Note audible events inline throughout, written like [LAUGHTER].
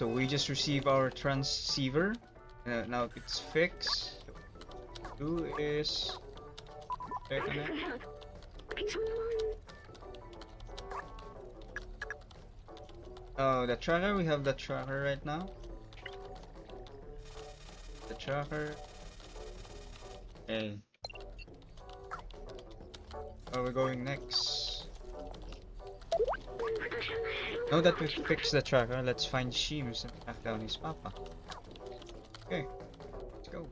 So we just received our transceiver. Uh, now it's fixed. Who is it? Oh, the tracker. We have the tracker right now. The tracker. Okay. Where are we going next? Now that we've fixed the tracker, let's find Seamus and track down his papa. Okay, let's go.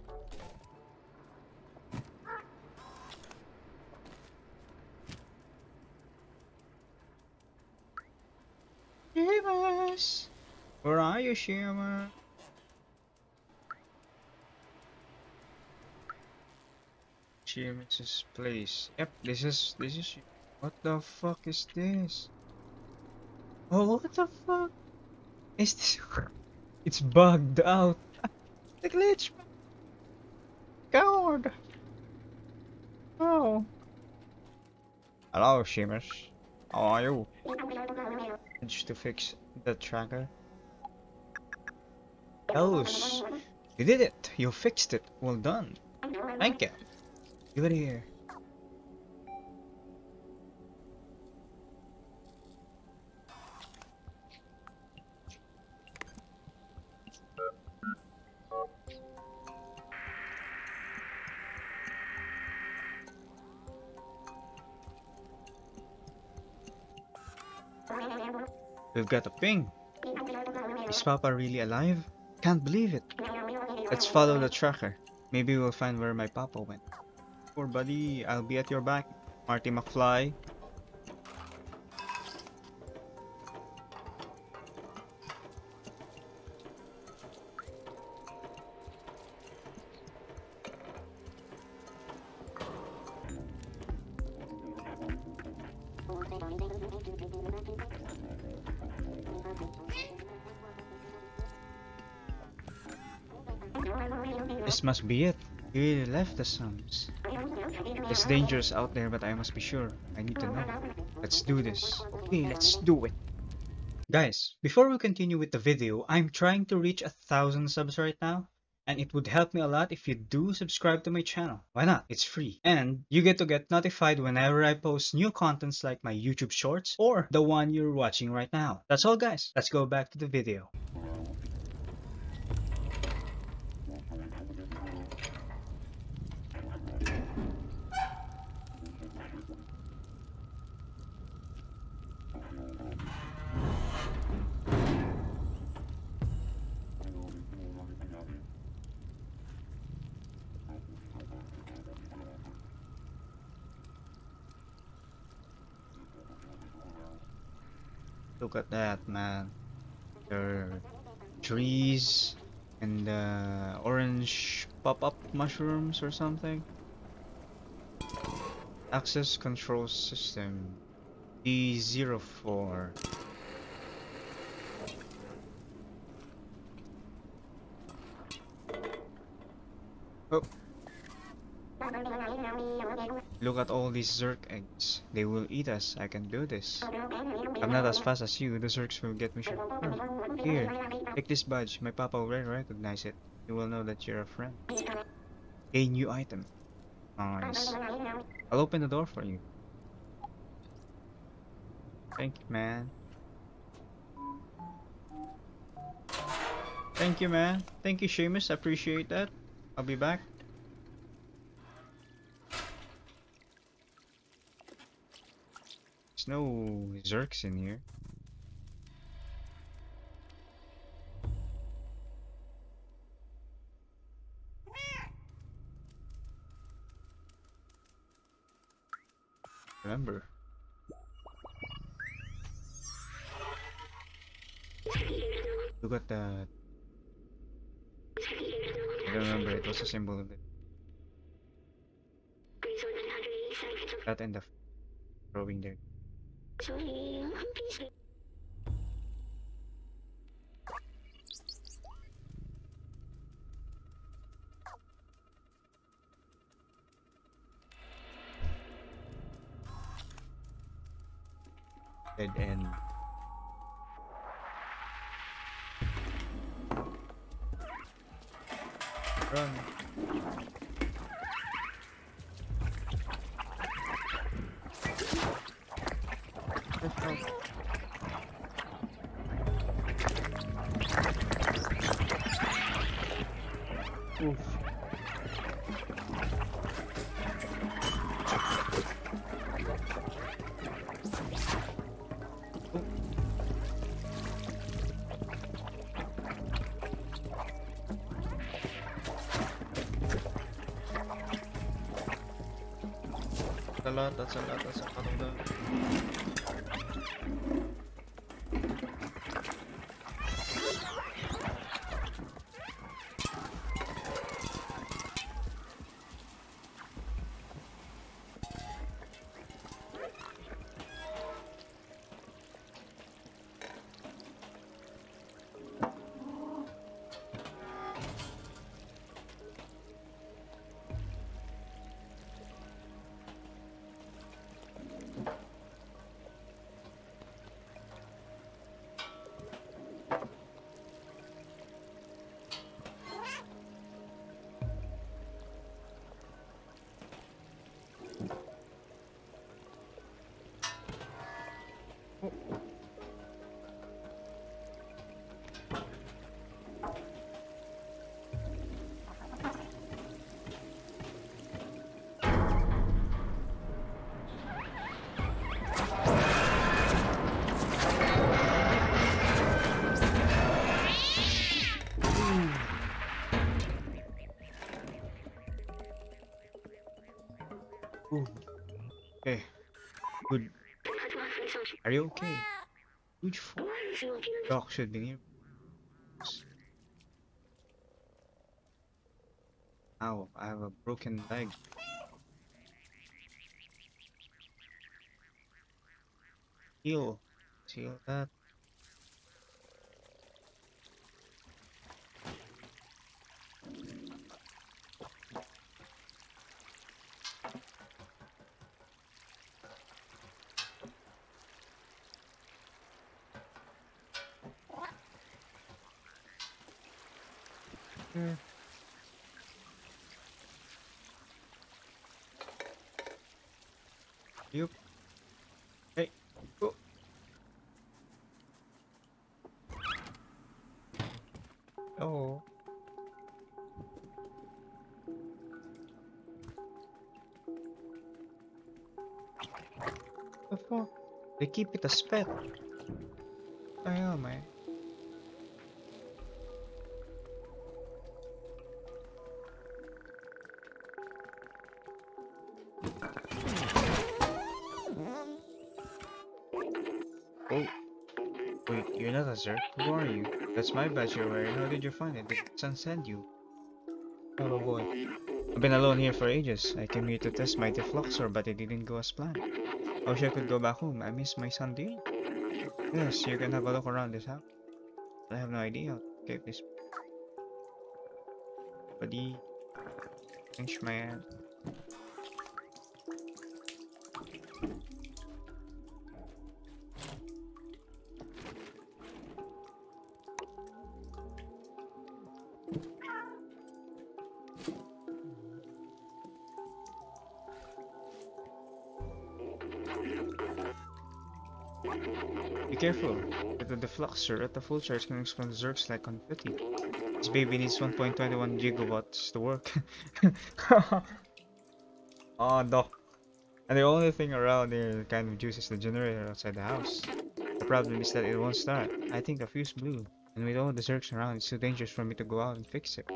Seamus! Where are you, Seamus? Seamus's place. Yep, this is this is. What the fuck is this? Oh, what the fuck? Is this? [LAUGHS] It's bugged out. [LAUGHS] the glitch. Coward. Oh. Hello, Seamus. How are you? Managed to fix the tracker. Ellis, you did it. You fixed it. Well done. Thank you. Give it here. Got a ping. Is Papa really alive? Can't believe it. Let's follow the tracker. Maybe we'll find where my Papa went. Poor buddy, I'll be at your back. Marty McFly. This must be it. He really left the sums. It's dangerous out there, but I must be sure. I need to know. Let's do this. Okay, let's do it. Guys, before we continue with the video, I'm trying to reach a thousand subs right now. And it would help me a lot if you do subscribe to my channel. Why not? It's free. And you get to get notified whenever I post new contents like my YouTube shorts or the one you're watching right now. That's all guys. Let's go back to the video. Look at that, man. There trees and uh, orange pop-up mushrooms or something. Access control system D04. Oh. Look at all these Zurk eggs. They will eat us. I can do this. I'm not as fast as you. The Zurks will get me sure. Hmm. Here, take this badge. My papa will recognize it. He will know that you're a friend. A new item. Nice. I'll open the door for you. Thank you, man. Thank you, man. Thank you, Seamus. I appreciate that. I'll be back. No Zurks in here. Remember. Look at that. I don't remember, it was a symbol of it. That and the throwing there. Dead a lot, that's a lot, that's a lot of them. Are you okay? Huge. Doc should be near. Ow, I have a broken leg. Heal. Heal that. Oh. Oh. The fuck? They keep it as pet. Ayaw, man. You're not a Zurk? Who are you? That's my badge you're wearing. How did you find it? Did Sun send you? Oh boy. I've been alone here for ages. I came here to test my defluxor, but it didn't go as planned. I wish I could go back home. I miss my son dearly. Yes, you can have a look around this house. I have no idea. Okay, please. Buddy. Thanks, man. Be The at the full charge can explode Zurks like confetti. This baby needs 1.21 gigawatts to work. [LAUGHS] oh no. And the only thing around here that kind of juices the generator outside the house. The problem is that it won't start. I think the fuse blew. And with all the Zurks around, it's too dangerous for me to go out and fix it.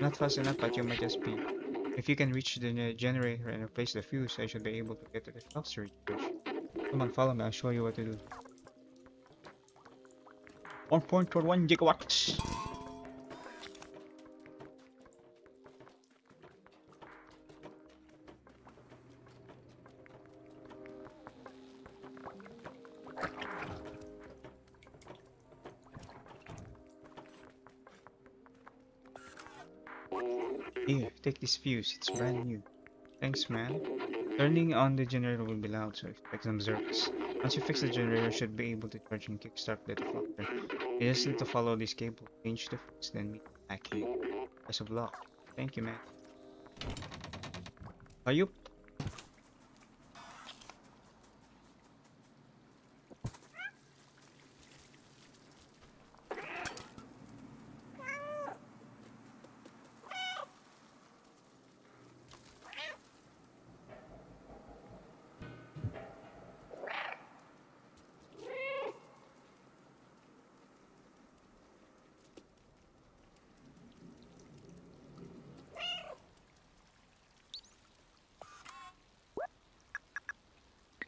Not fast enough, but you might just be. If you can reach the generator and replace the fuse, I should be able to get to the recharged. Come on, follow me. I'll show you what to do. 1.41 gigawatts. Here, take this fuse. It's brand new. Thanks, man. Turning on the generator will be loud, so expect some zurks. Once you fix the generator, you should be able to charge and kickstart the defluxor. You just need to follow this cable, change the fuse, then meet back here. Best of luck. Thank you, man. Ayup.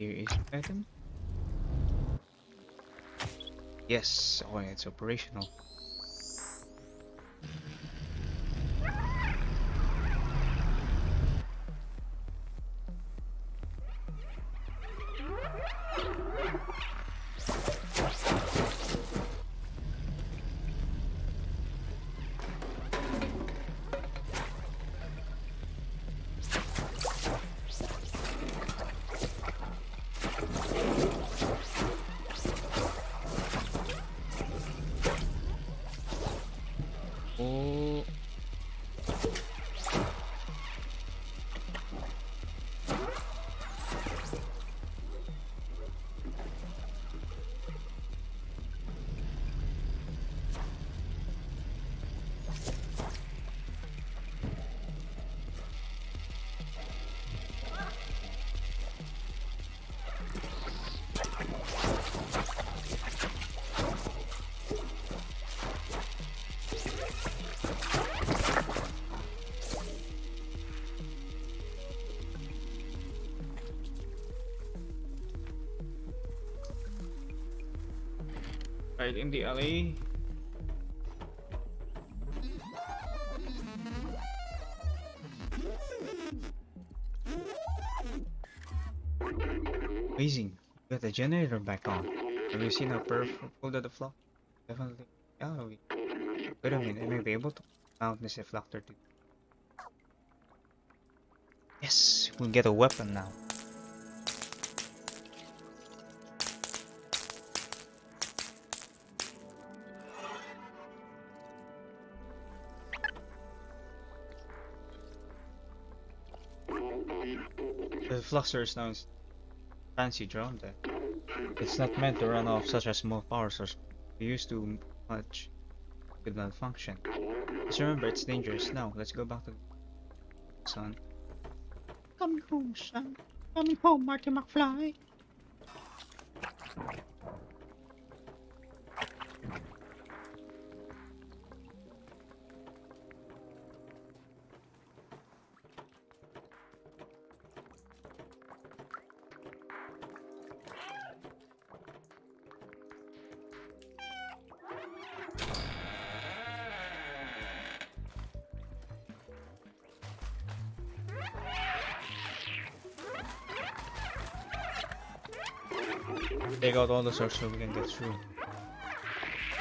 Here is item. Yes, oh it's operational. The alley. Amazing. We Got the generator back on. Have you seen how powerful the flock? Definitely. Yeah, we... Wait a minute, I may be able to mount this reflector too. Yes, we'll get a weapon now. Fluxer is now fancy drone there. It's not meant to run off such a small power source. We used too much could malfunction. Just remember it's dangerous. Now let's go back to son. Coming home, son. Coming home, Marty McFly. Out all the source so we can get through.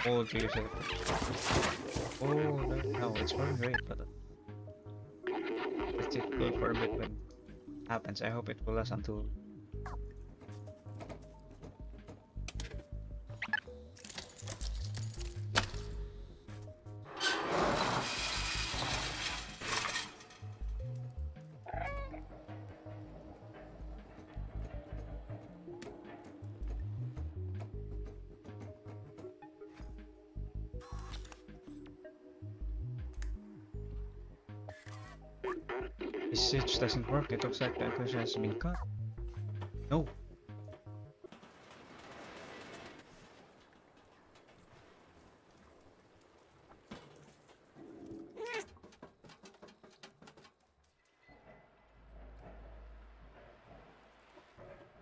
Oh, geez. Oh, no, it's running great, but It's go for a bit when it happens. I hope it will last until It looks like the enclosure has been cut. No.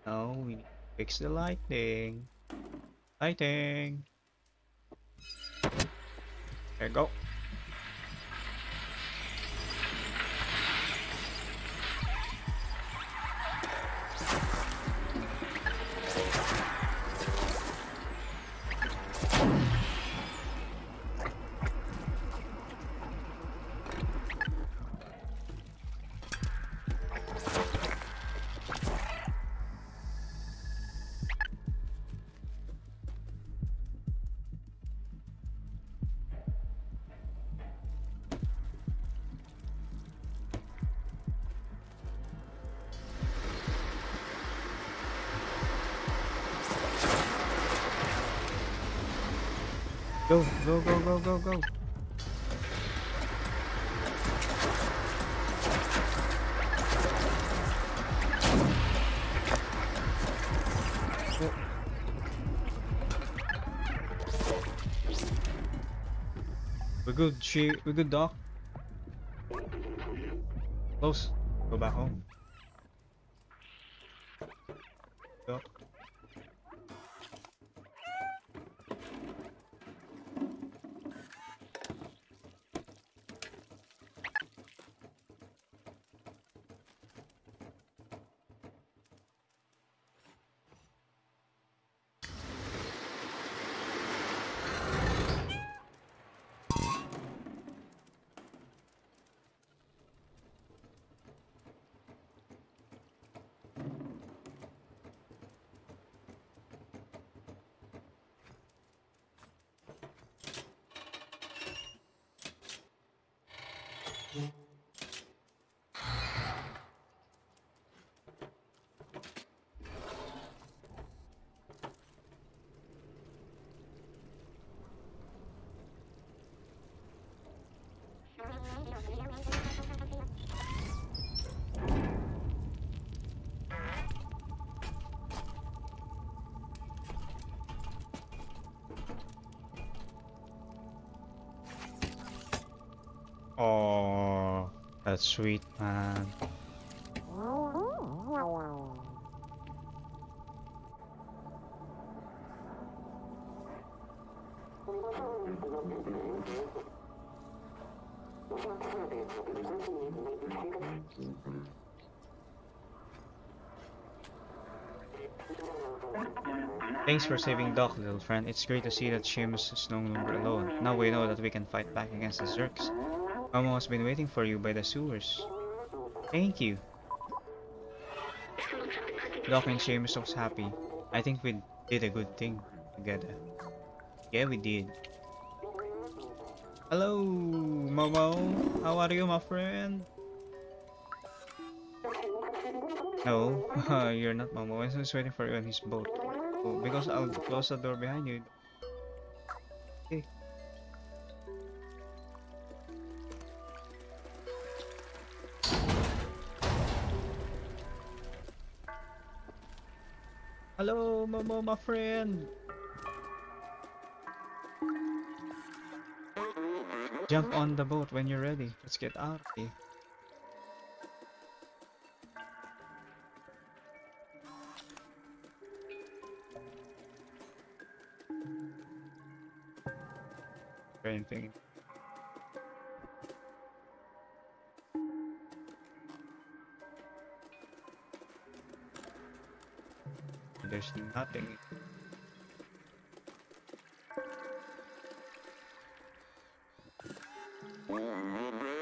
No, we fix the lighting. Lighting. There you. Go, go, go. We're good, she, we're good, dog. Close. Go back home. Doc. That's sweet, man. Thanks for saving Doc, little friend. It's great to see that Seamus is no longer alone. Now we know that we can fight back against the Zurks. Momo has been waiting for you by the sewers. Thank you. Doc and Seamus looks happy. I think we did a good thing together. Yeah, we did. Hello, Momo. How are you, my friend? No, [LAUGHS] you're not Momo. I'm just waiting for you on his boat. Oh, because I'll close the door behind you. Hello, Momo, my friend. Jump on the boat when you're ready. Let's get out of here. Train nothing.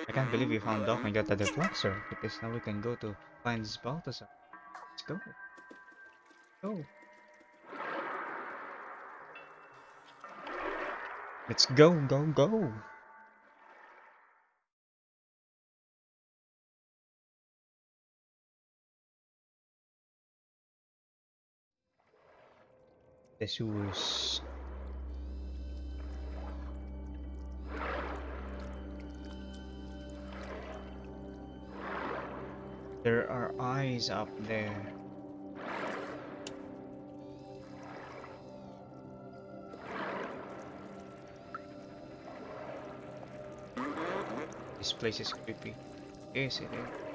I can't believe we found Doc and got the defluxor because now we can go to find this Balthazar. Let's go. Go. Let's go, go, go. The. There are eyes up there. This place is creepy. Yes, it is.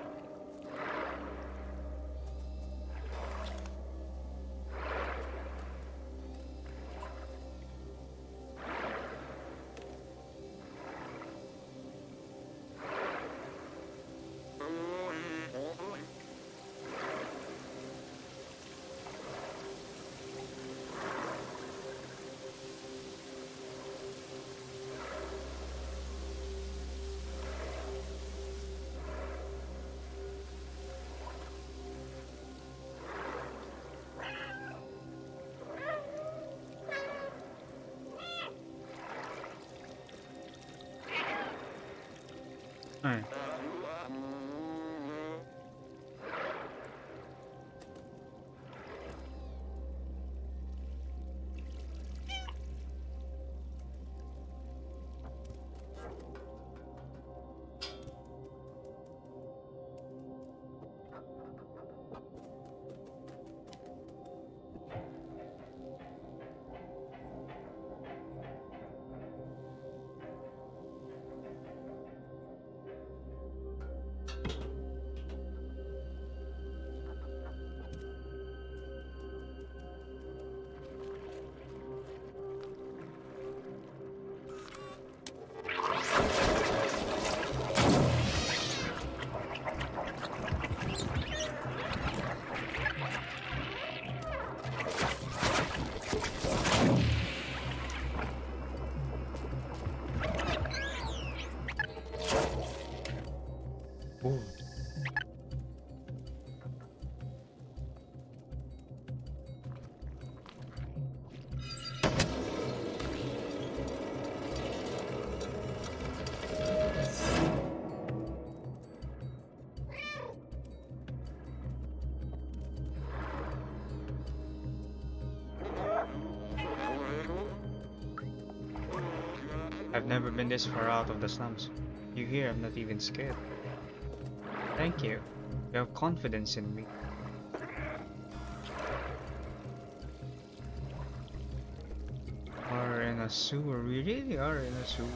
Never been this far out of the slums. You hear, I'm not even scared. Thank you. You have confidence in me. We are in a sewer. We really are in a sewer.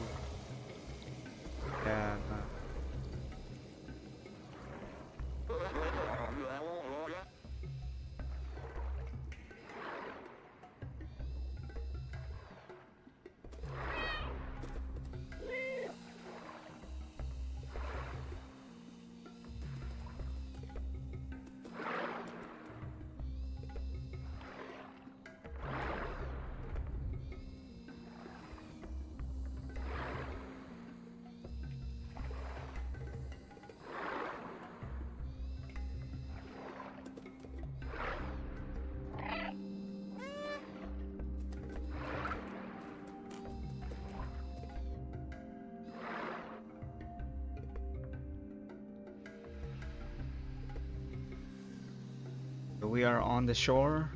Are on the shore.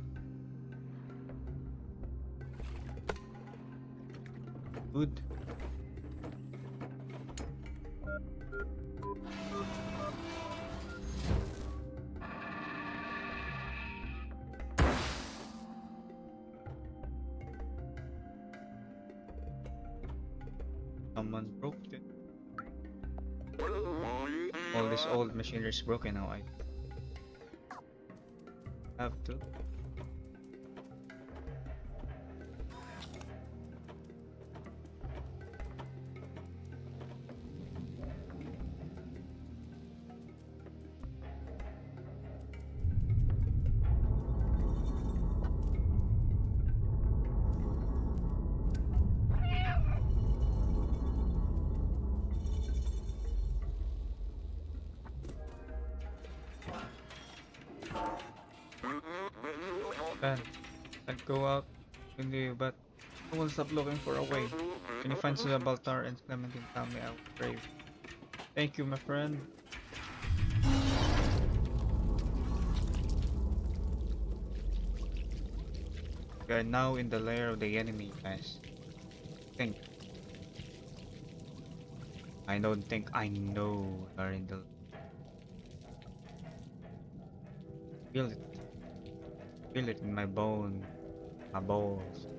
Good. Someone broke it. All this old machinery is broken now. I have to. Stop looking for a way. Can you find Susan Baltar and Clementine I will brave? Thank you, my friend. We are now in the lair of the enemy, guys. Think. I don't think I know we are in the. Feel it. Feel it in my bone, my balls.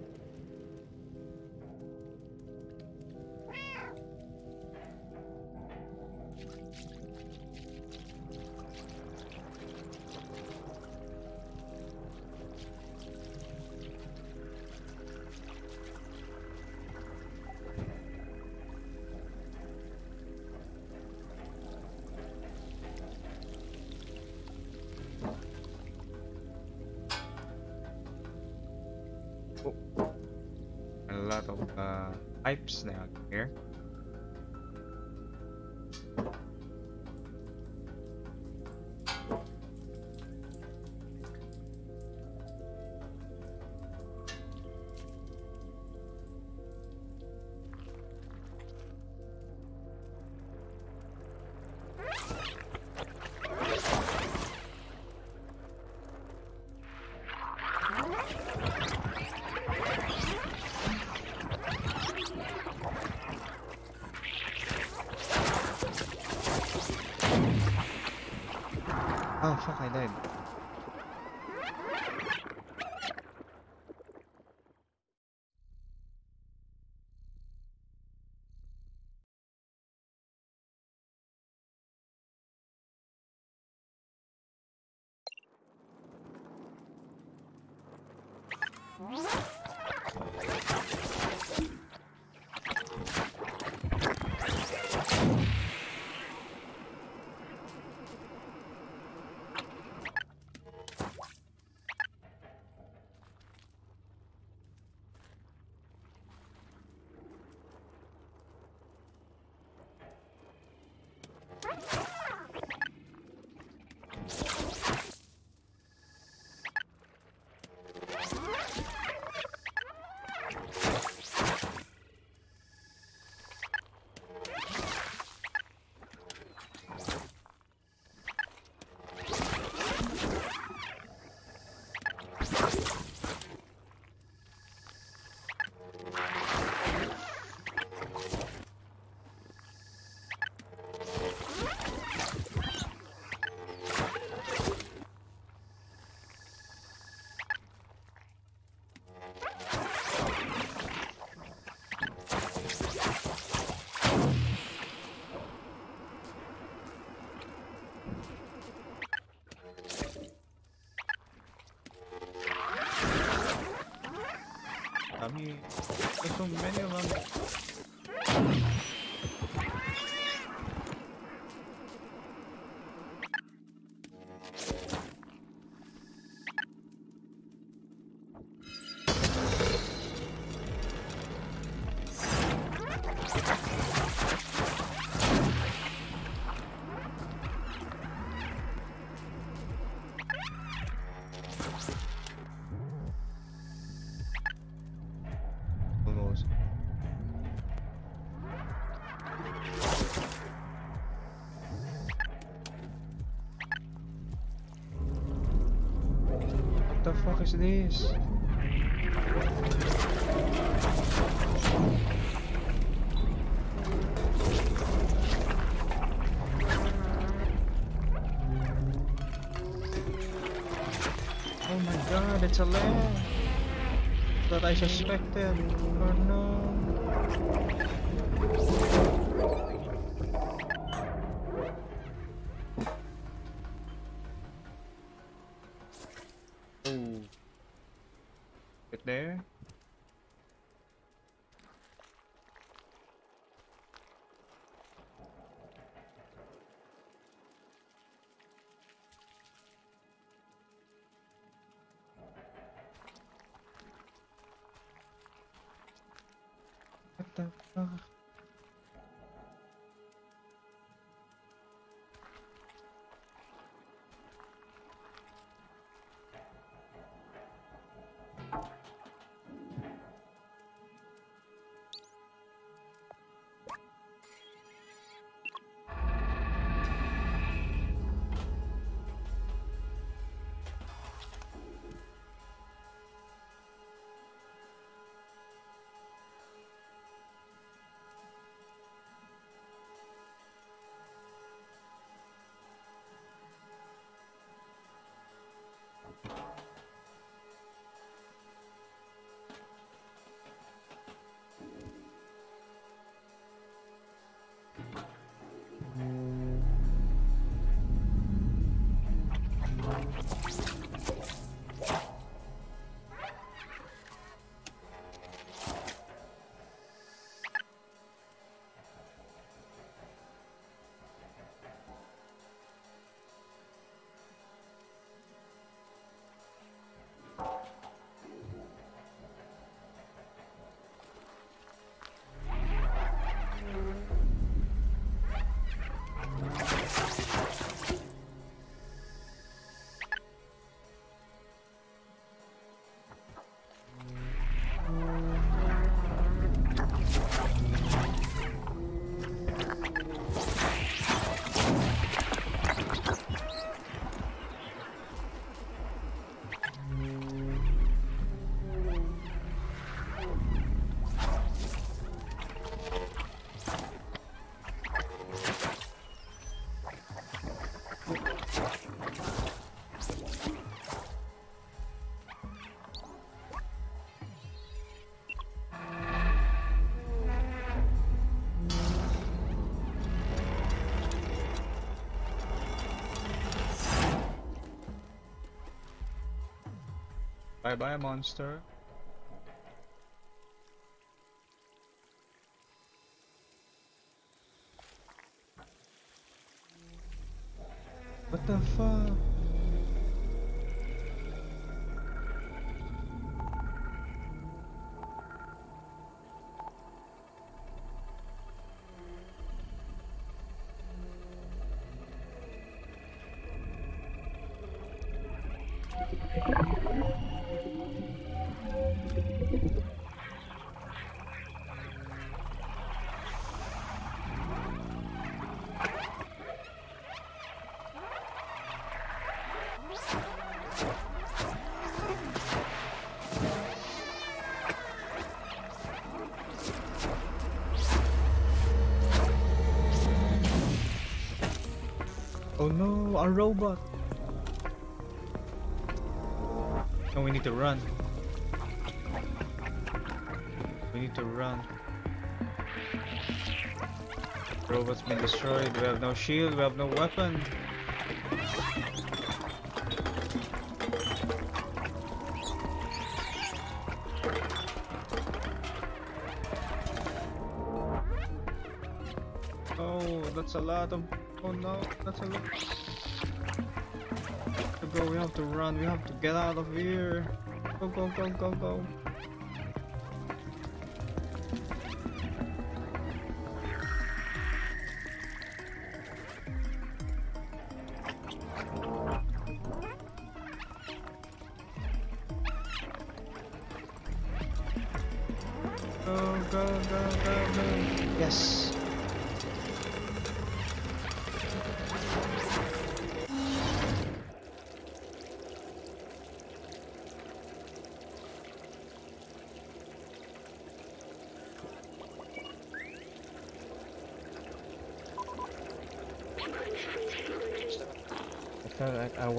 さかいないのうん。there's so many of them. Is this? Oh my god, it's a lamb that I suspected. There? Bye bye, monster. What the fuck? Robot! And we need to run. We need to run. Robot's been destroyed. We have no shield. We have no weapon. Oh, that's a lot of. Oh no, that's a lot. To run. We have to get out of here. Go, go, go, go, go. Go,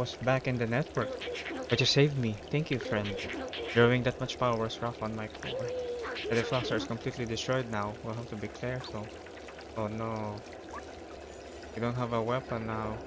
was back in the network. But you saved me. Thank you, friend. Drawing that much power was rough on my core. The defluxor is completely destroyed now. We'll have to be careful. Oh no. We don't have a weapon now.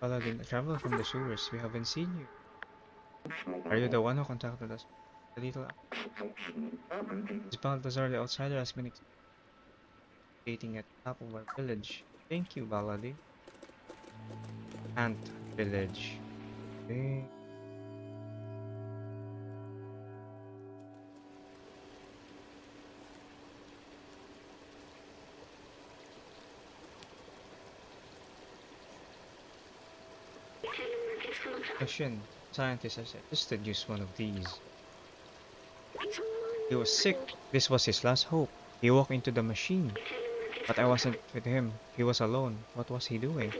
Paladin, a traveler from the sewers. We haven't seen you. Are you the one who contacted us? The little This Balthazar the outsider has been dating at the top of our village. Thank you, Baladi. Ant village. Okay. Question. Scientist has suggested use one of these. He was sick. This was his last hope. He walked into the machine. But I wasn't with him. He was alone. What was he doing?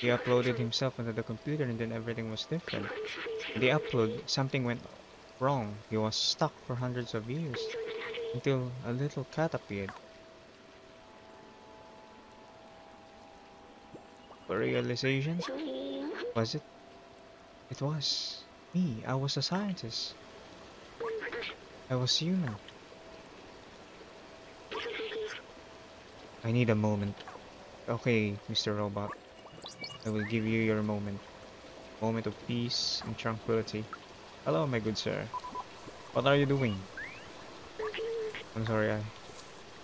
He uploaded himself onto the computer and then everything was different. The upload, something went wrong. He was stuck for hundreds of years. Until a little cat appeared. For realization? Was it? It was. Me. I was a scientist. I was human. I need a moment. Okay, Mr. Robot. I will give you your moment. Moment of peace and tranquility. Hello, my good sir. What are you doing? I'm sorry, I...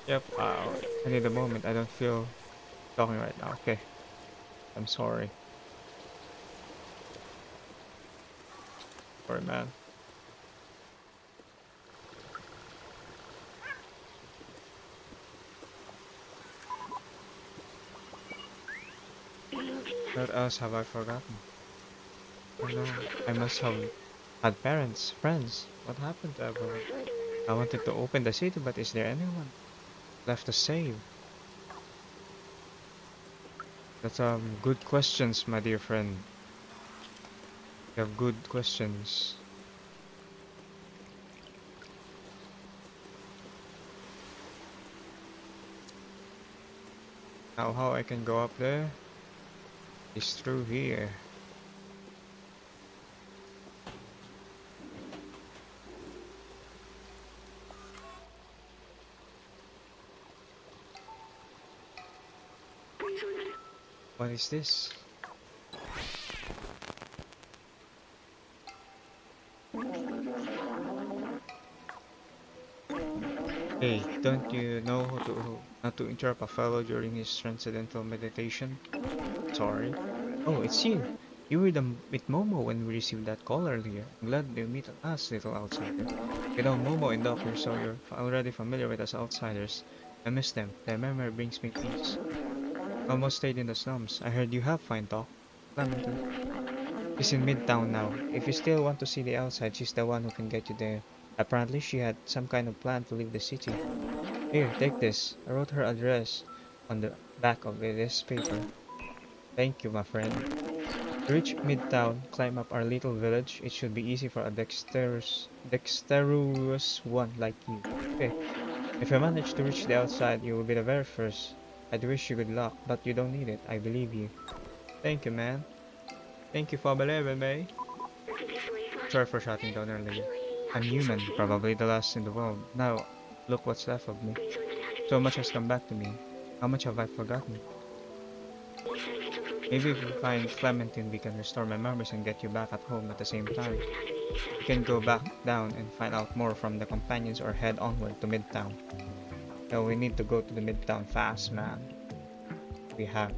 Yep, uh, I need a moment. I don't feel talking right now. Okay. I'm sorry. Sorry, man. What else have I forgotten? Oh I must have had parents, friends. What happened to everyone? I wanted to open the city, but is there anyone left to save? That's um good questions, my dear friend. You have good questions. Now how I can go up there is through here. What is this? Don't you know how to not to interrupt a fellow during his transcendental meditation? Sorry. Oh, it's you. You were the with Momo when we received that call earlier. I'm glad you meet us, little outsider. You know Momo and Doctor, so you're already familiar with us outsiders. I miss them. Their memory brings me peace. Almost stayed in the slums. I heard you have fine talk. Clementine. She's in Midtown now. If you still want to see the outside, she's the one who can get you there. Apparently, she had some kind of plan to leave the city. Here, take this. I wrote her address on the back of this paper. Thank you, my friend. To reach Midtown, climb up our little village. It should be easy for a dexterous, dexterous one like you. Okay. If you manage to reach the outside, you will be the very first. I'd wish you good luck, but you don't need it. I believe you. Thank you, man. Thank you for believing me. Sorry for shutting down earlier. I'm human, probably the last in the world. Now, look what's left of me. So much has come back to me. How much have I forgotten? Maybe if we find Clementine, we can restore my memories and get you back at home at the same time. We can go back down and find out more from the companions or head onward to Midtown. No, we need to go to the Midtown fast, man. We have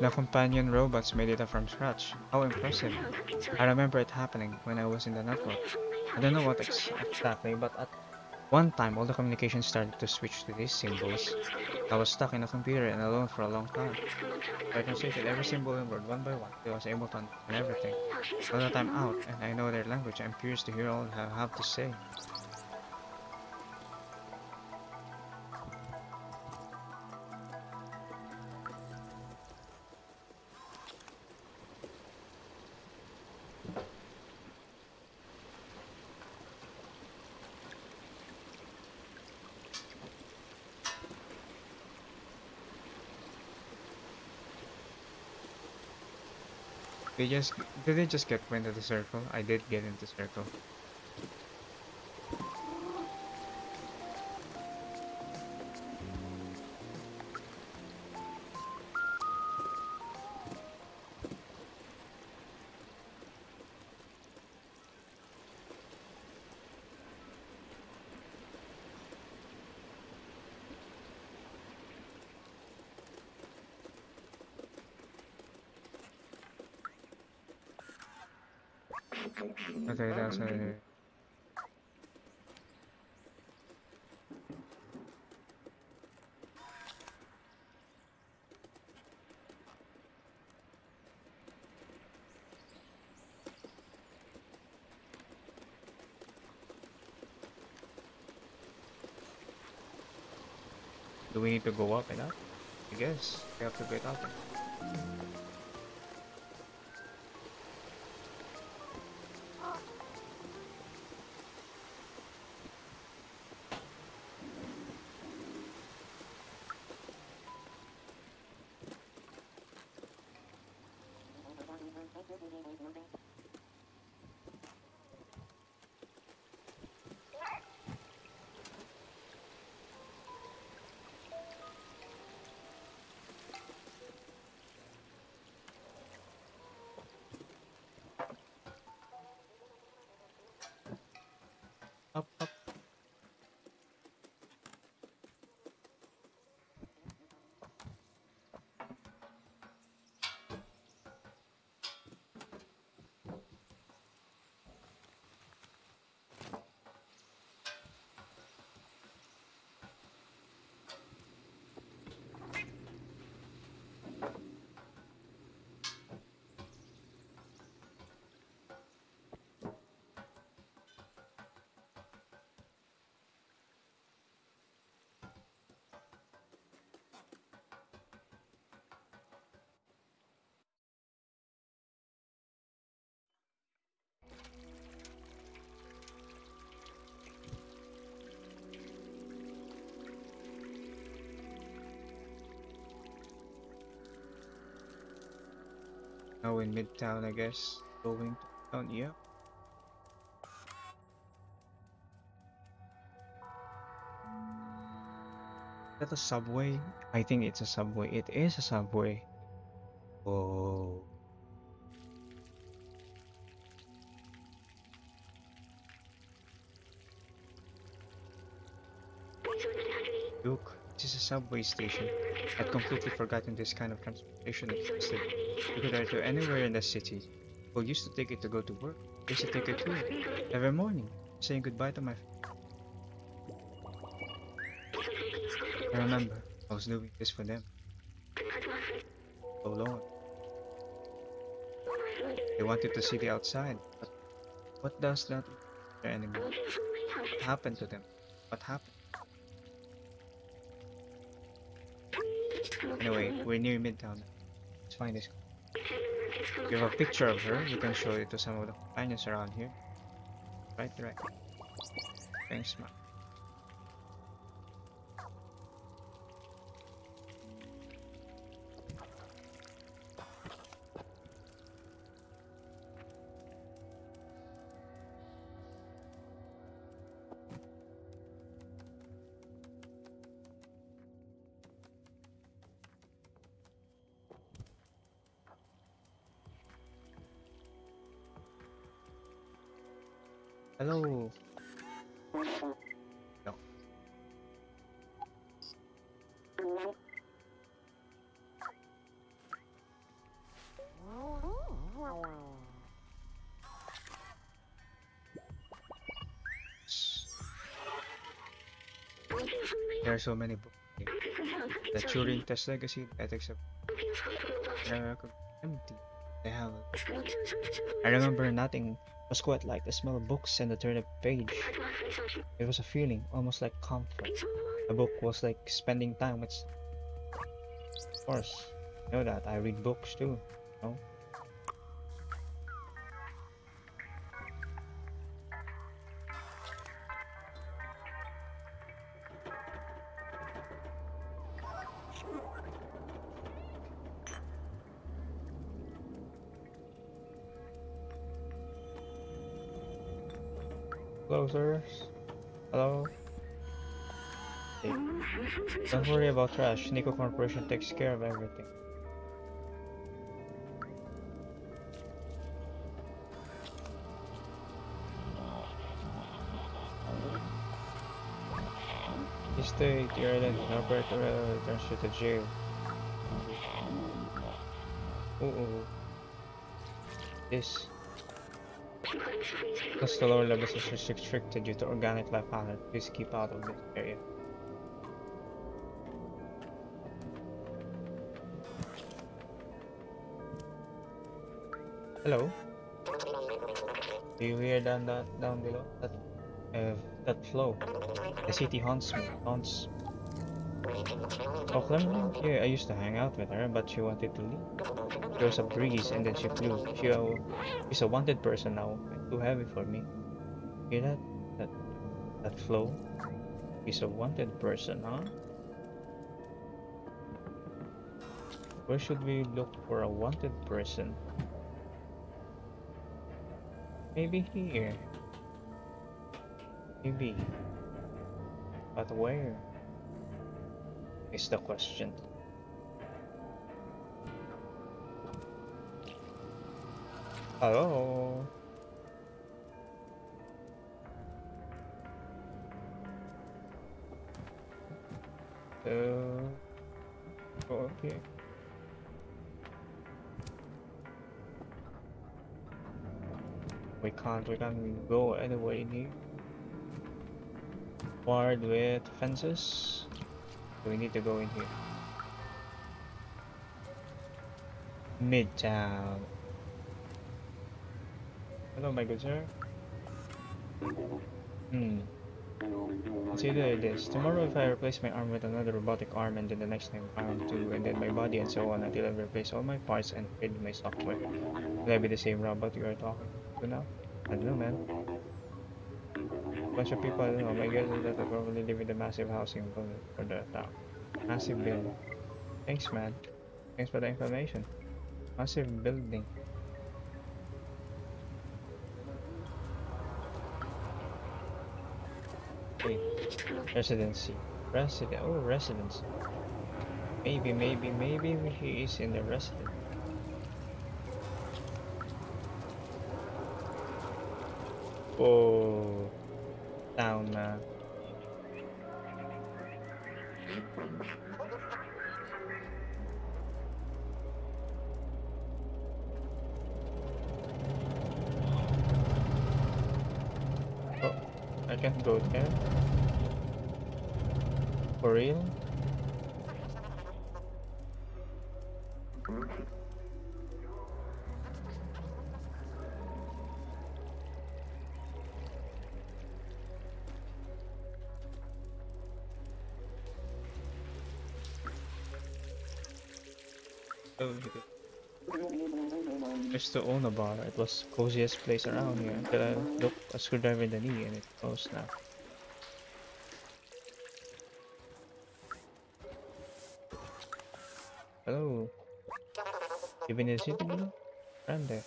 the companion robots made it up from scratch. How impressive. I remember it happening when I was in the network. I don't know what ex exactly, but at one time all the communication started to switch to these symbols. I was stuck in a computer and alone for a long time. I translated every symbol in word one by one. I was able to understand everything. Now that I'm out and I know their language, I'm curious to hear all they have to say. They just did they just get into the circle? I did get into the circle. Need to go up and up? I guess we have to get up. Now in Midtown, I guess. Going to town, yeah. Is that a subway? I think it's a subway. It is a subway. Oh. Look, this is a subway station. I'd completely forgotten this kind of transportation existed. You could enter anywhere in the city. People used to take it to go to work. Used to take it too. Every morning, saying goodbye to my I remember, I was doing this for them. Oh, so long. They wanted to see the outside, but what does that anymore? What happened to them? What happened? We're near Midtown. Let's find this. You have a picture of her, you can show it to some of the companions around here. Right, right. Thanks, man. There are so many books. The Turing Test Legacy, the Ethics of American Empty. They have. I remember nothing was quite like the smell of books and the turn of page. It was a feeling almost like comfort. A book was like spending time with. Of course, you know that I read books too. No. Closer. Hello. Hey. Don't worry about trash. Nico Corporation takes care of everything. You stay here then operator returns uh, you to jail. Ooh. This. Because the lower levels is restricted due to organic life hazard, please keep out of this area. Hello? Do you hear down that down below? That uh, that flow. The city haunts me. Haunts. Auckland? Yeah, I used to hang out with her, but she wanted to leave. There was a breeze and then she flew. She uh, is a wanted person now. Too heavy for me. Hear that? That that flow? He's a wanted person, huh? Where should we look for a wanted person? Maybe here. Maybe. But where? Is the question. Hello? Uh, okay. We can't, we can't go in here. Wired with fences. We need to go in here. Midtown. Hello, my good sir. Hmm. Consider this. Tomorrow if I replace my arm with another robotic arm and then the next time arm too and then my body and so on until I replace all my parts and feed my software. Will I be the same robot you are talking to now? I don't know man. Bunch of people I don't know. My guess is that I probably live in a massive housing for the, for the town. Massive building. Thanks man. Thanks for the information. Massive building. Residency. Resident. Oh, residence. Maybe, maybe, maybe he is in the residence. Oh, down na. Oh, I can't go there. For real? Used to own a bar. It was coziest place around here until I looked a screwdriver in the knee and it closed now. You been in the city, bro? Around there.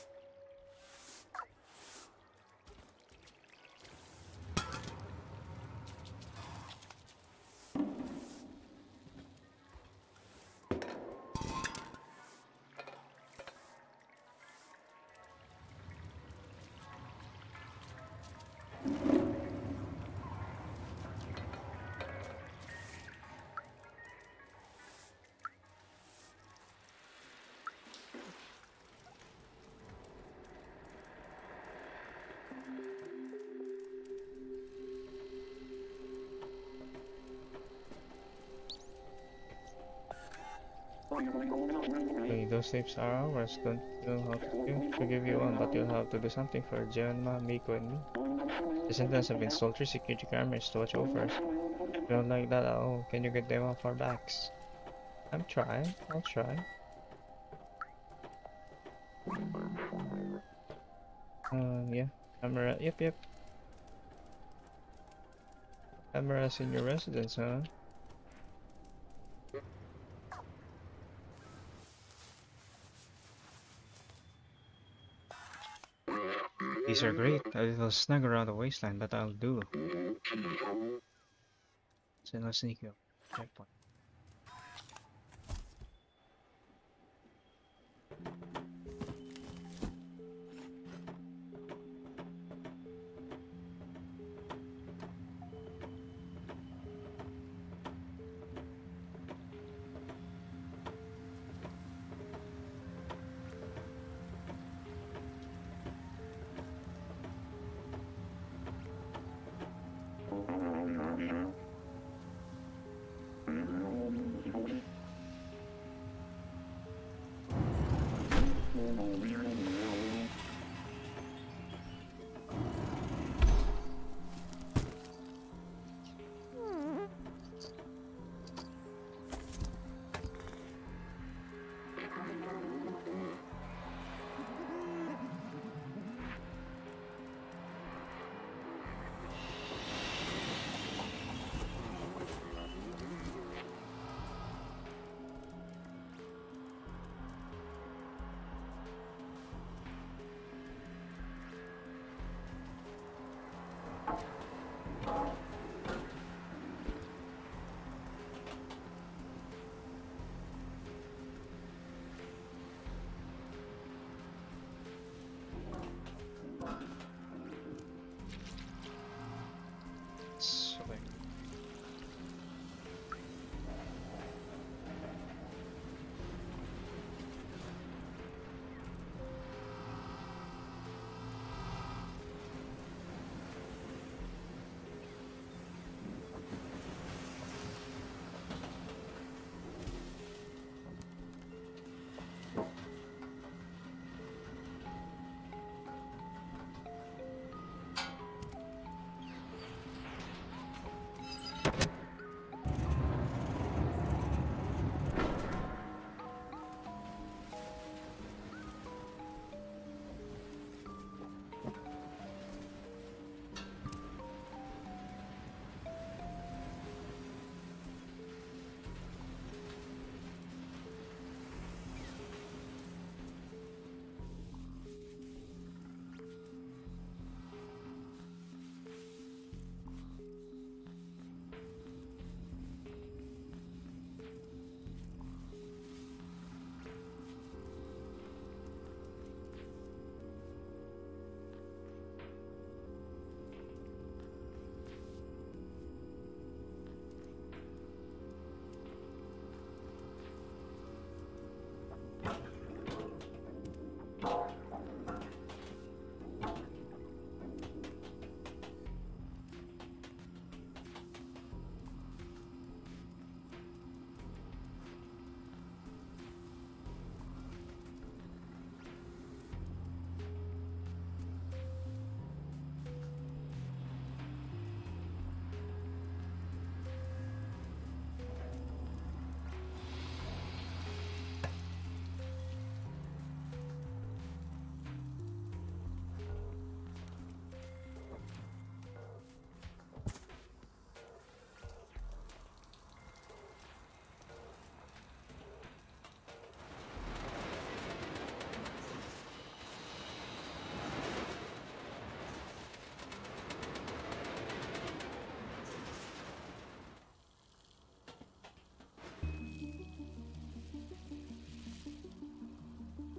Those tapes are ours. Don't know how to give you one, but you'll have to do something for Gianma, Miko, and me. The Sentinels have installed three security cameras to watch over us. We don't like that at all. Can you get them off our backs? I'm trying. I'll try. Uh, yeah. Camera. Yep, yep. Cameras in your residence, huh? These are great. A little snug around the waistline, but I'll do. So let's sneak up. Checkpoint.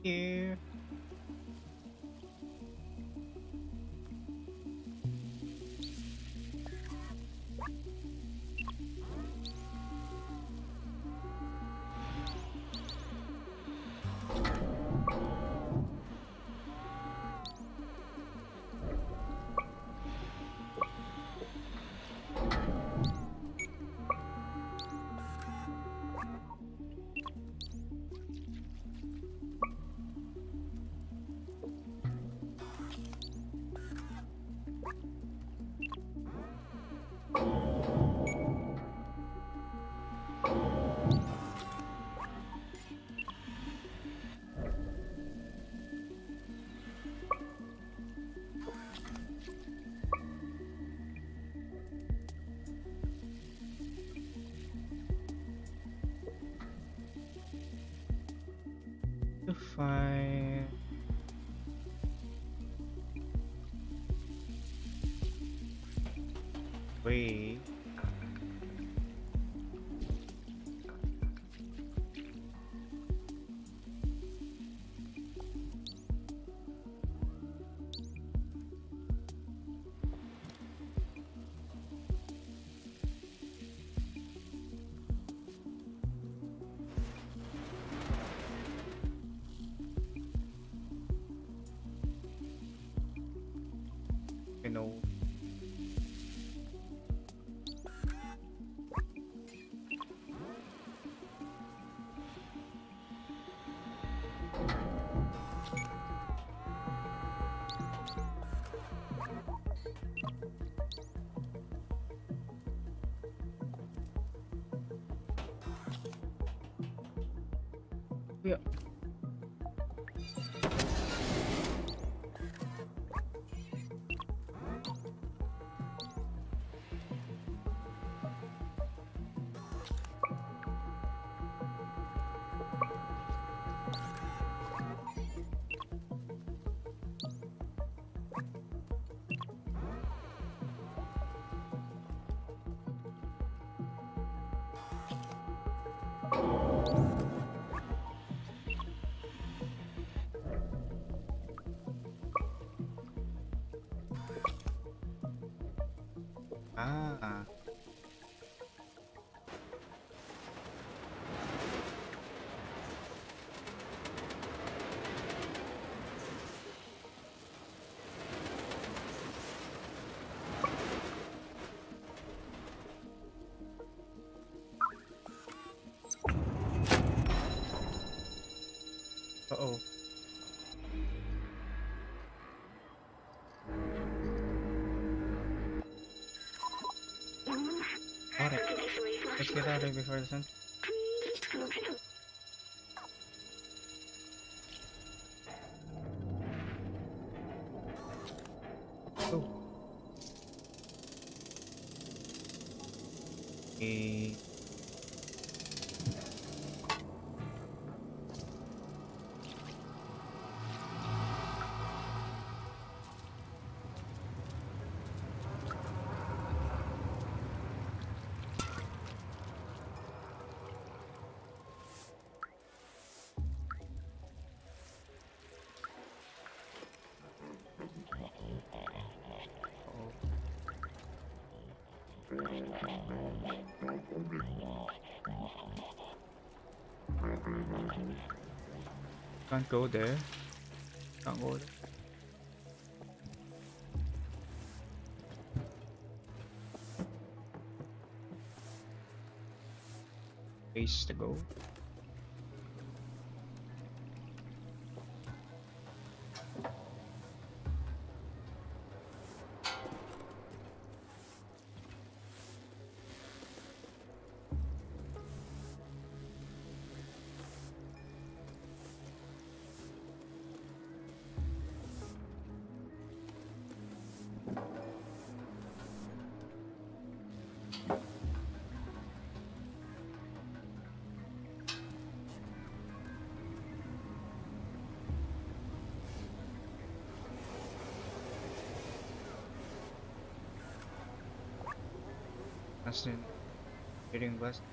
Here. You know. Yeah. Uh-oh. Alright, let's get out of here before the sun. Can't go there. Can't go there. Ways to go. In, getting bus.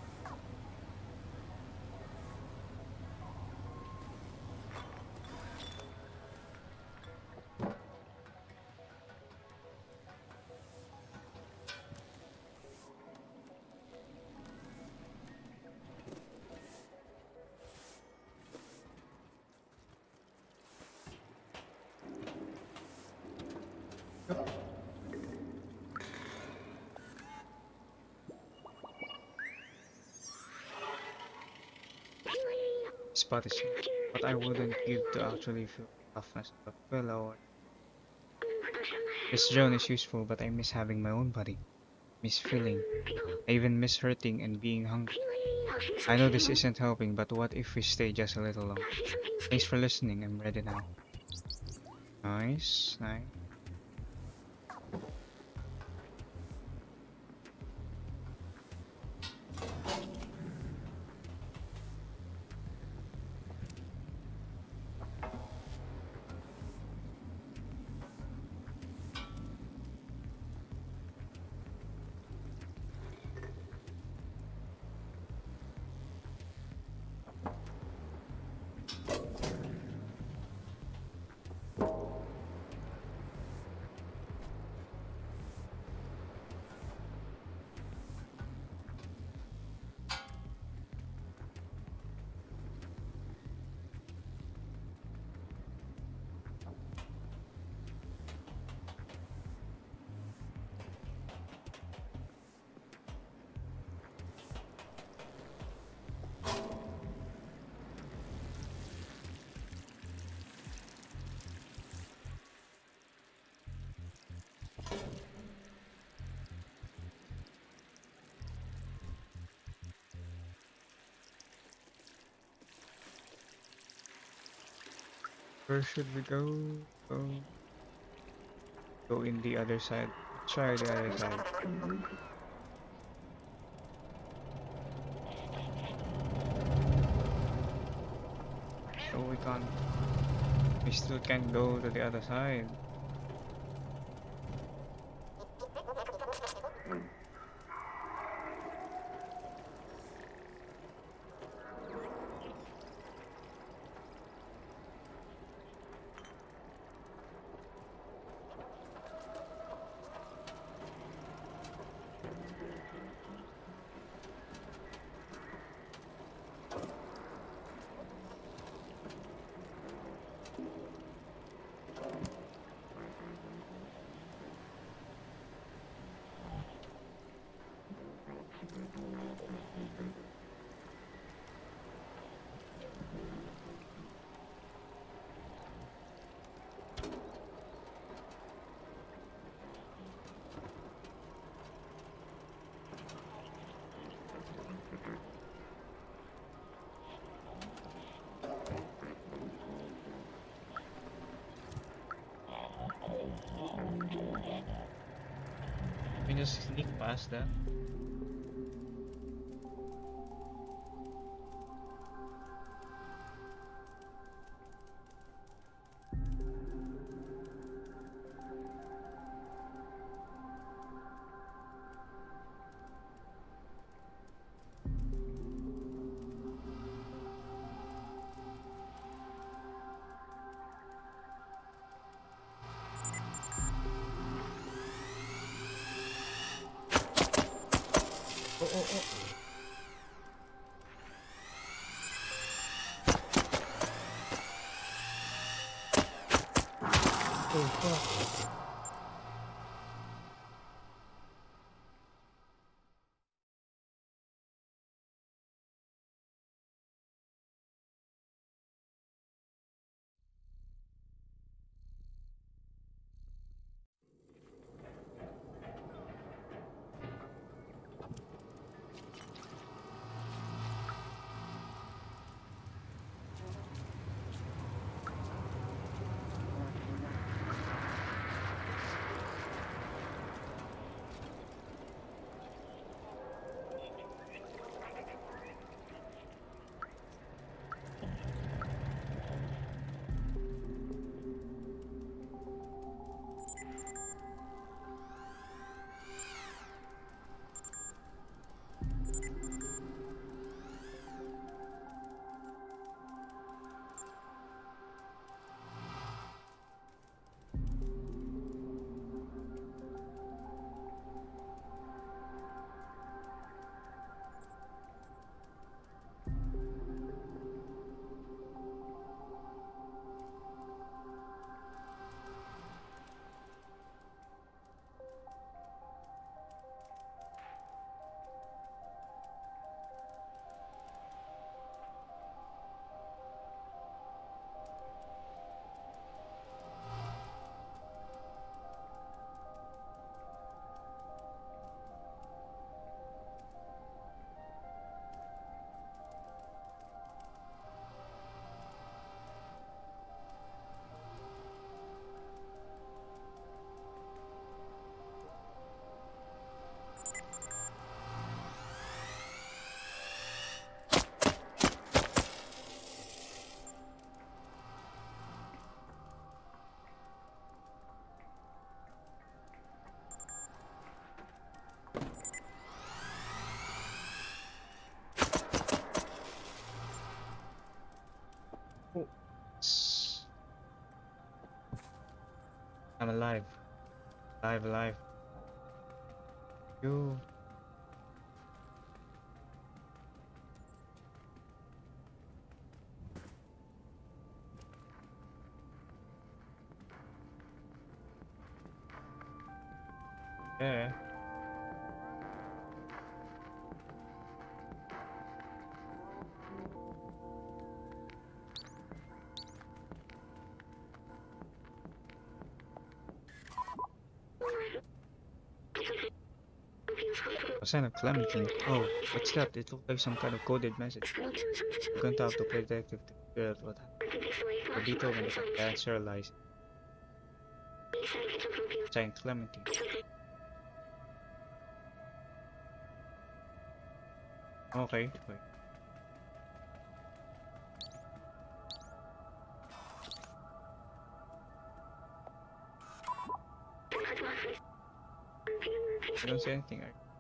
Is but I wouldn't give to actually feel toughness of a fellow. This drone is useful, but I miss having my own body. Miss feeling. I even miss hurting and being hungry. I know this isn't helping, but what if we stay just a little longer? Thanks for listening, I'm ready now. Nice, nice. Where should we go? Go, go in the other side. Try the other side. So we can't. We still can't go to the other side. We just sneak past Alive, alive. You. Sign of Clementine. Oh, what's that? It looked like some kind of coded message. I'm going to have to play detective to figure out what happened. The detail when the cancer lies. Saint Clementine. Okay, okay. I don't see anything. I-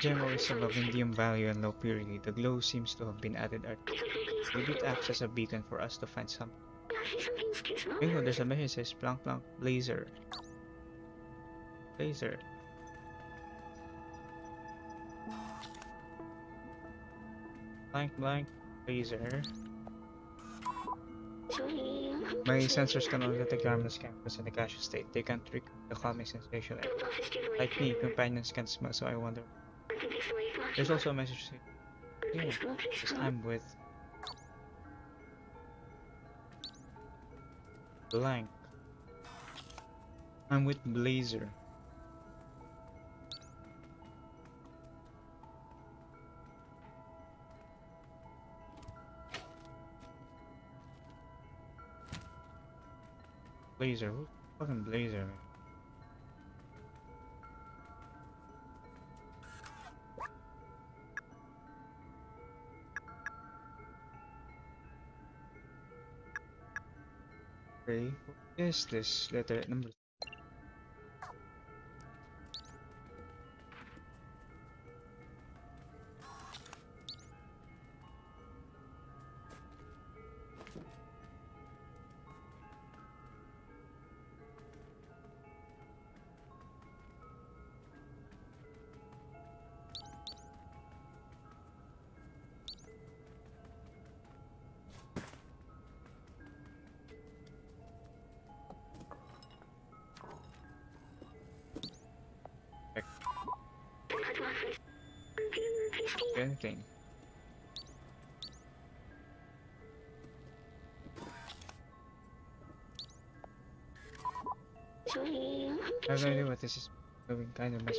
gem is of medium value and low purity. The glow seems to have been added art. Maybe it acts as a beacon for us to find some. Bingo, there's a message that says blank blank blazer. Blazer. Blank blank blazer. My sensors can only detect harmless chemicals in the gaseous state. They can't trick the calming sensation. Like me, companions can smell, so I wonder. There's also a message saying, yeah, time with blank. I'm with Blazer. Blazer, who's fucking Blazer? man? Okay, what is this letter number? This is moving kind of mess.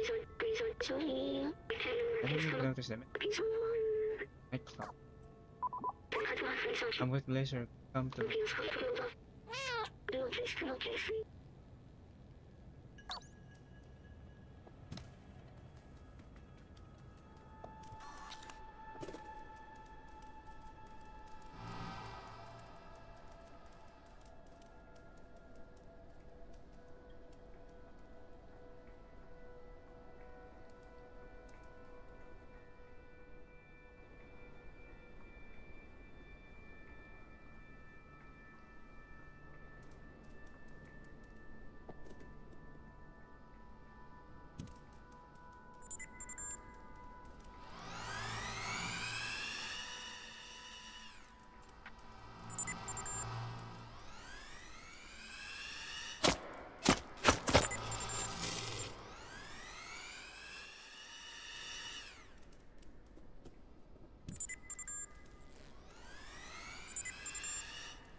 I didn't even notice them. I'm with Blazer. Come to me.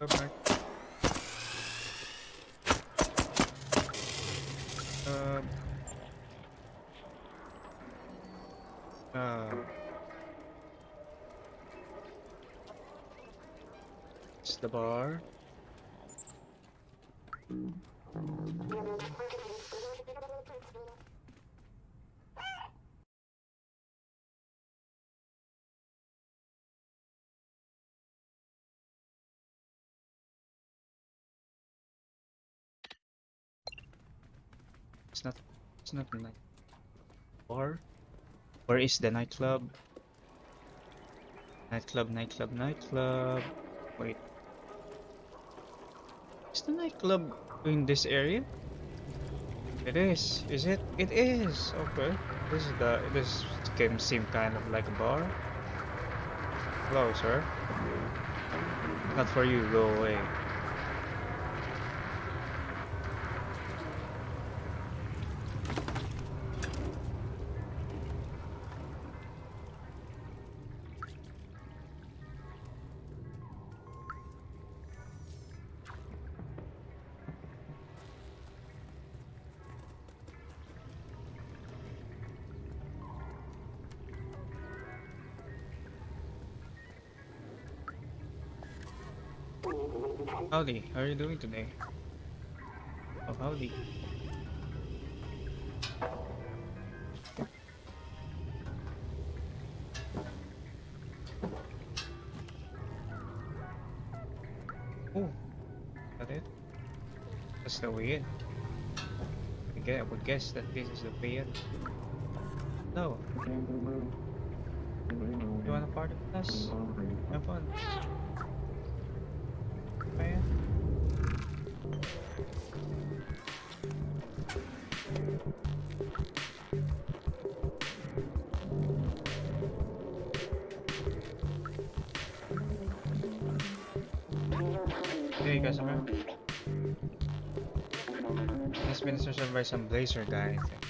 Back. Um. Uh. It's the bar. It's not. It's not the night bar. Where is the nightclub? Nightclub, nightclub, nightclub. Wait. Is the nightclub in this area? It is. Is it? It is. Okay. This is the. This game seem kind of like a bar. Hello, sir. Not for you. Go away. Howdy, how are you doing today? Oh, howdy. Oh, that it? That's the way in. I guess, I would guess that this is the way in. No. You wanna party with us? Have fun. Hey, you guys around? He's been surrounded by some blazer guy, I think.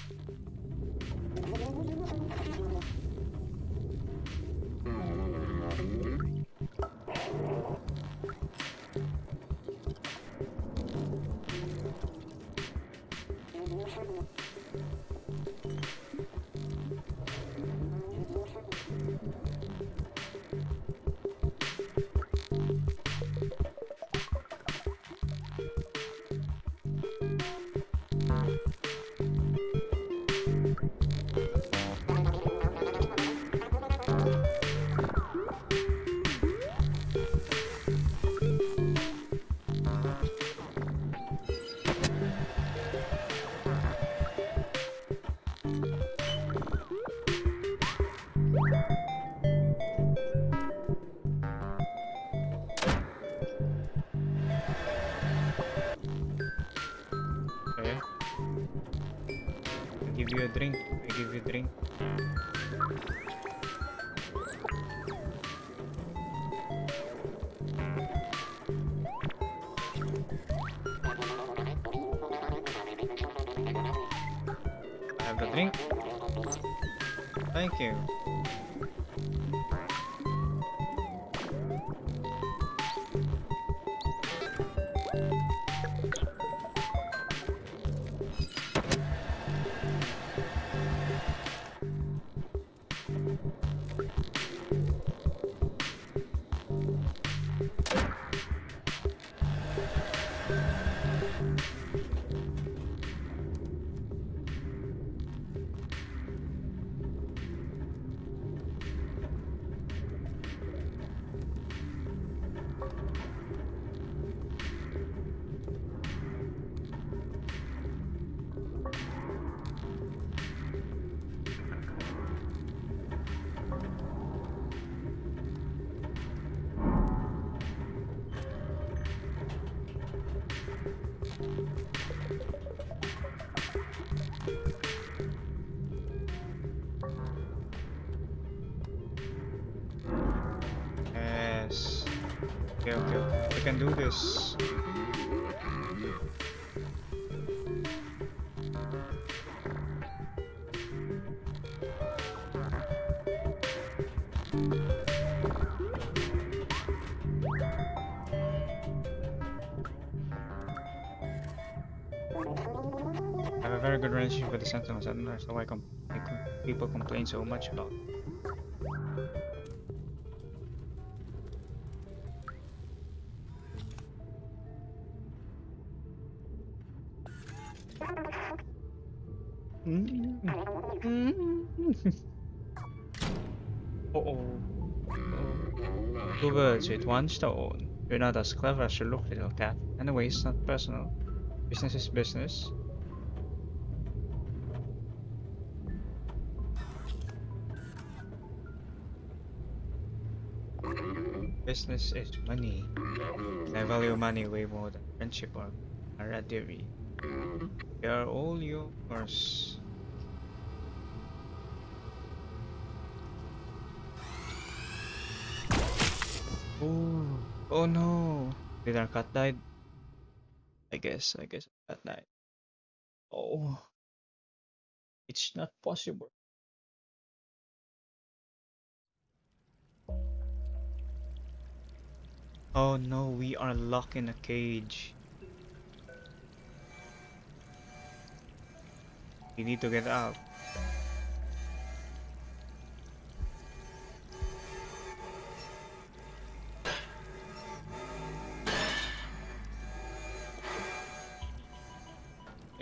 Okay, okay. I can do this. I have a very good relationship with the Sentinels. I don't understand why people complain so much about. Uh-oh. Birds with one stone. You're not as clever as you look, little cat. Anyway, it's not personal. Business is business. Business is money. I value money way more than friendship or camaraderie. They are all yours. Oh, oh no! Did our cat died? I guess, I guess cat died. Oh, it's not possible. Oh no, we are locked in a cage. We need to get out.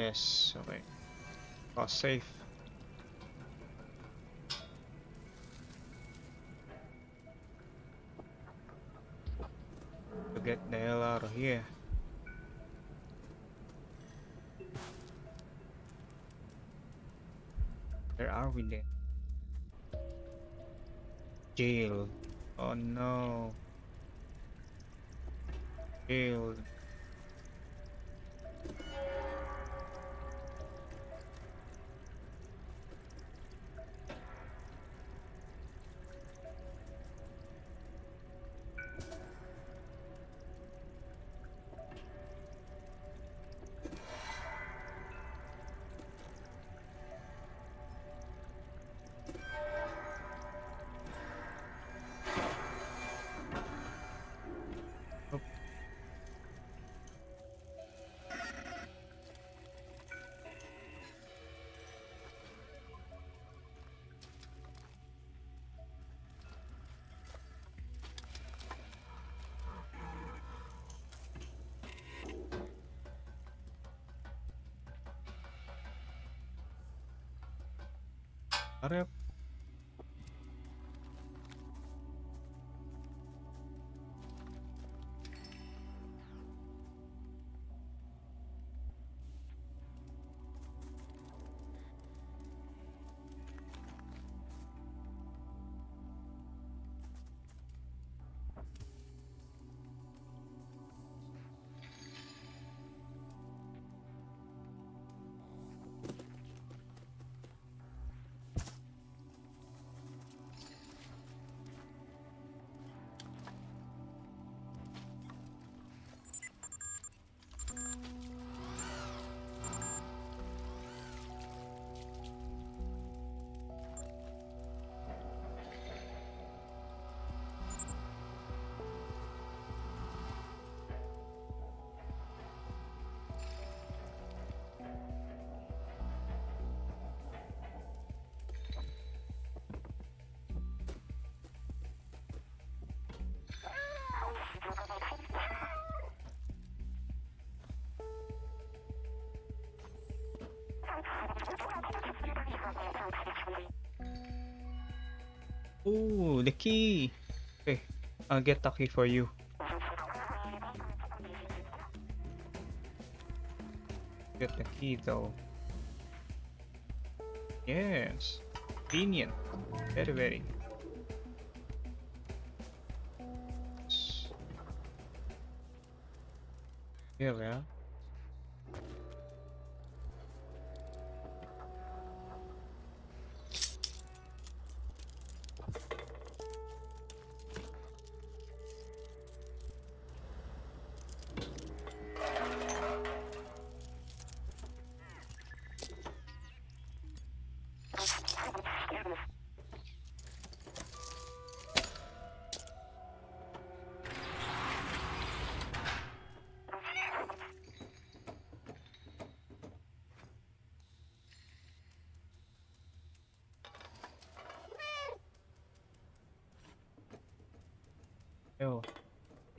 Yes, okay. Oh, safe. To get the hell out of here. Where are we then? Jail. Oh no. Jail. Hurry up. Ooh, the key. Okay, I'll get the key for you. Get the key though. Yes, convenient. Very, very. Here we are.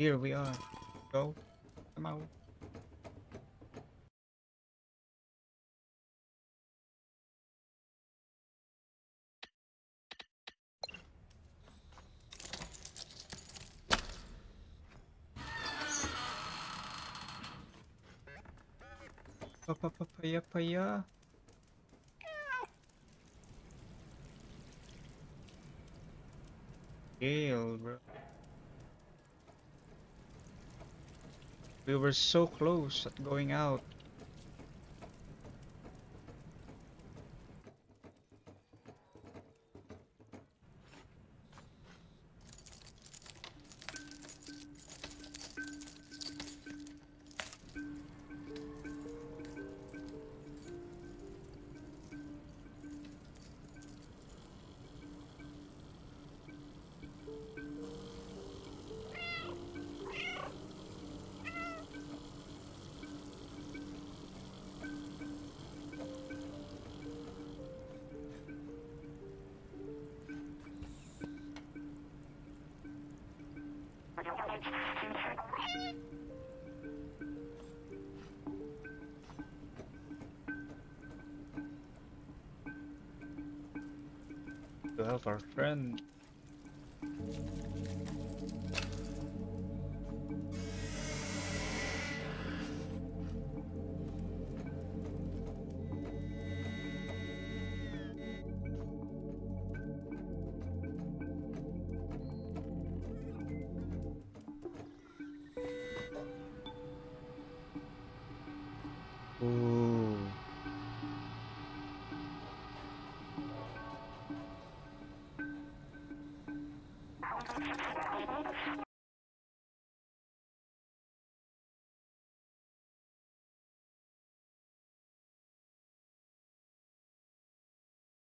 Here we are. Go. Come out. We were so close at going out. Friend.